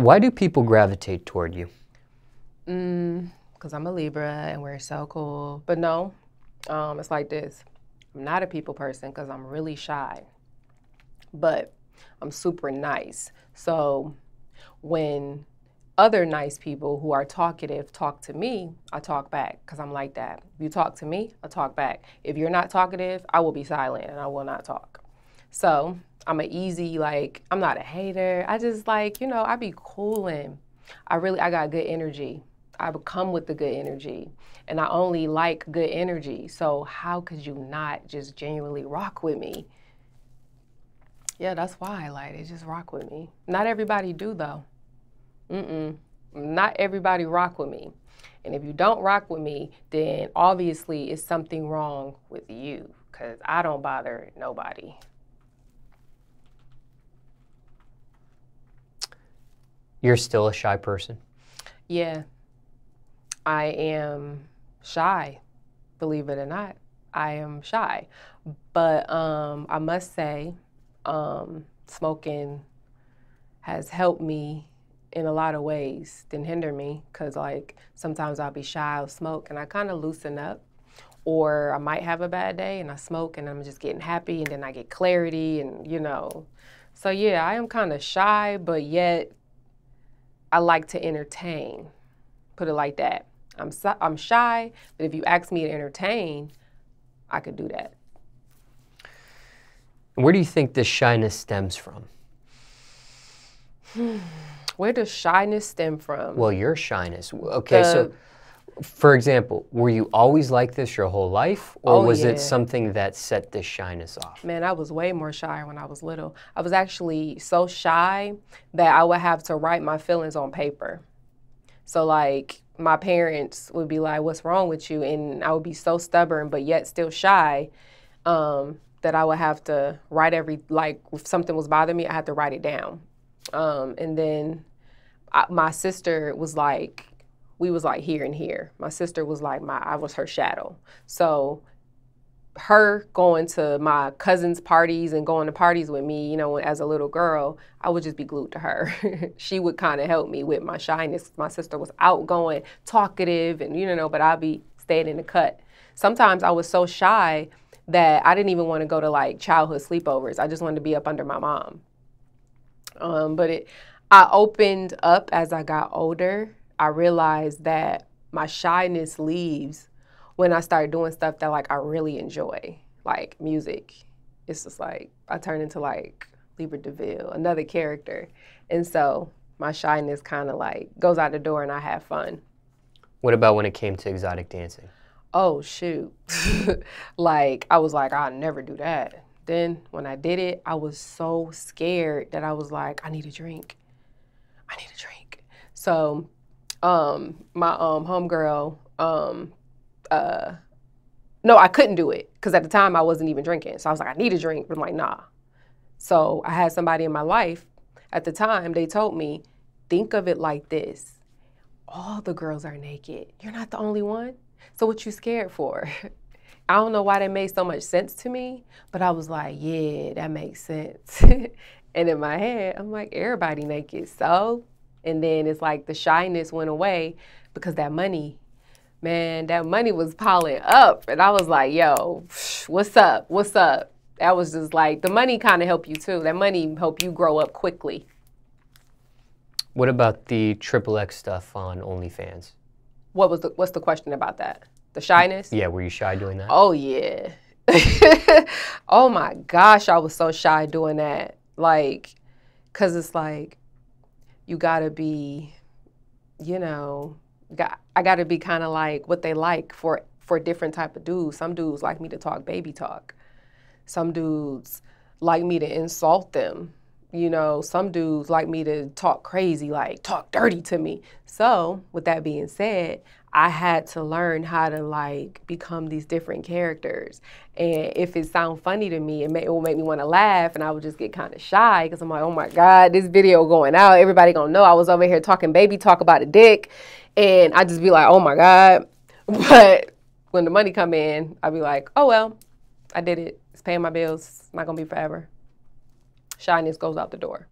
Why do people gravitate toward you? Mm, because I'm a Libra and we're so cool. But no, um, it's like this. I'm not a people person because I'm really shy. But I'm super nice. So when other nice people who are talkative talk to me, I talk back because I'm like that. If you talk to me, I talk back. If you're not talkative, I will be silent and I will not talk. So I'm an easy, like, I'm not a hater. I just like, you know, I be cooling. I really, I got good energy. I come with the good energy. And I only like good energy. So how could you not just genuinely rock with me? Yeah, that's why I like it. Just rock with me. Not everybody do though. Mm-mm. Not everybody rock with me. And if you don't rock with me, then obviously it's something wrong with you because I don't bother nobody. You're still a shy person? Yeah. I am shy, believe it or not. I am shy. But um, I must say, um, smoking has helped me in a lot of ways than hinder me because like sometimes I'll be shy, I'll smoke and I kind of loosen up or I might have a bad day and I smoke and I'm just getting happy and then I get clarity and you know. So yeah, I am kind of shy, but yet I like to entertain. Put it like that. I'm I'm shy, but if you ask me to entertain, I could do that. Where do you think this shyness stems from? Hmm. Where does shyness stem from? Well, your shyness. Okay, the, so for example, were you always like this your whole life, or oh, was yeah. it something that set this shyness off? Man, I was way more shy when I was little. I was actually so shy that I would have to write my feelings on paper. So, like, my parents would be like, What's wrong with you? And I would be so stubborn, but yet still shy. Um, that I would have to write every like if something was bothering me, I had to write it down. Um, and then I, my sister was like, we was like here and here. My sister was like my I was her shadow. So her going to my cousins' parties and going to parties with me, you know, as a little girl, I would just be glued to her. she would kind of help me with my shyness. My sister was outgoing, talkative, and you know, but I'd be staying in the cut. Sometimes I was so shy that I didn't even want to go to like childhood sleepovers. I just wanted to be up under my mom. Um, but it, I opened up as I got older. I realized that my shyness leaves when I start doing stuff that like I really enjoy, like music. It's just like I turn into like Lebraa Deville, another character, and so my shyness kind of like goes out the door and I have fun. What about when it came to exotic dancing? oh shoot like i was like i'll never do that then when i did it i was so scared that i was like i need a drink i need a drink so um my um homegirl um uh no i couldn't do it because at the time i wasn't even drinking so i was like i need a drink but i'm like nah so i had somebody in my life at the time they told me think of it like this all the girls are naked you're not the only one so what you scared for? I don't know why that made so much sense to me, but I was like, yeah, that makes sense. and in my head, I'm like, everybody naked. So, and then it's like the shyness went away because that money, man, that money was piling up. And I was like, yo, what's up? What's up? That was just like, the money kind of helped you too. That money helped you grow up quickly. What about the triple X stuff on OnlyFans? What was the what's the question about that? The shyness? Yeah, were you shy doing that? Oh yeah. oh my gosh, I was so shy doing that. Like cuz it's like you got to be you know, got I got to be kind of like what they like for for different type of dudes. Some dudes like me to talk baby talk. Some dudes like me to insult them. You know, some dudes like me to talk crazy, like talk dirty to me. So, with that being said, I had to learn how to like become these different characters. And if it sounds funny to me, it, may, it will make me want to laugh, and I would just get kind of shy because I'm like, oh my god, this video going out, everybody gonna know I was over here talking baby talk about a dick, and I'd just be like, oh my god. But when the money come in, I'd be like, oh well, I did it. It's paying my bills. It's not gonna be forever shyness goes out the door.